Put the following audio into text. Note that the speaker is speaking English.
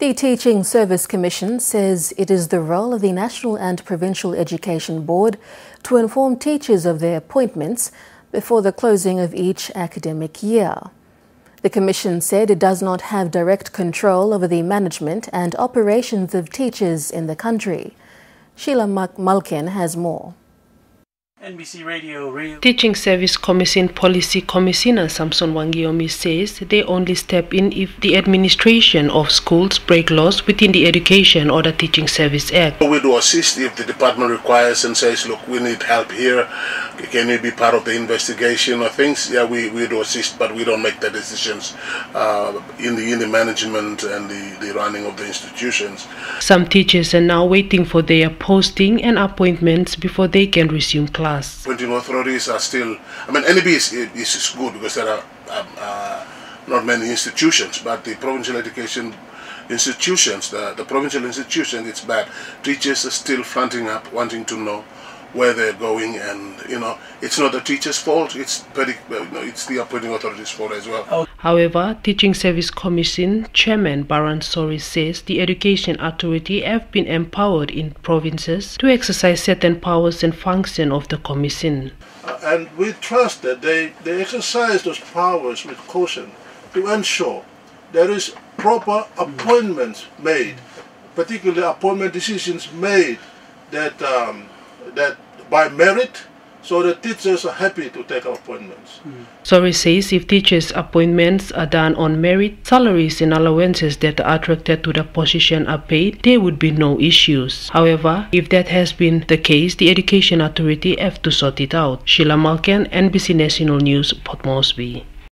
The Teaching Service Commission says it is the role of the National and Provincial Education Board to inform teachers of their appointments before the closing of each academic year. The Commission said it does not have direct control over the management and operations of teachers in the country. Sheila Malkin has more. NBC Radio, Radio. Teaching Service Commission Policy Commissioner Samson Wangiomi says they only step in if the administration of schools break laws within the Education or the Teaching Service Act. We do assist if the department requires and says, look, we need help here. Can you be part of the investigation or things? Yeah, we, we do assist, but we don't make the decisions uh, in the in the management and the, the running of the institutions. Some teachers are now waiting for their posting and appointments before they can resume class. Appointing authorities are still, I mean, NEB is, is good because there are um, uh, not many institutions, but the provincial education institutions, the, the provincial institutions, it's bad. Teachers are still fronting up, wanting to know where they're going and you know it's not the teacher's fault it's very you know, it's the appointing authority's fault as well. However teaching service commission chairman baran sori says the education authority have been empowered in provinces to exercise certain powers and function of the commission. Uh, and we trust that they they exercise those powers with caution to ensure there is proper appointments made particularly appointment decisions made that um, that by merit so the teachers are happy to take appointments. Mm. Sori says if teachers' appointments are done on merit, salaries and allowances that are attracted to the position are paid, there would be no issues. However, if that has been the case, the Education Authority have to sort it out. Sheila Malkin, NBC National News, Port Moresby.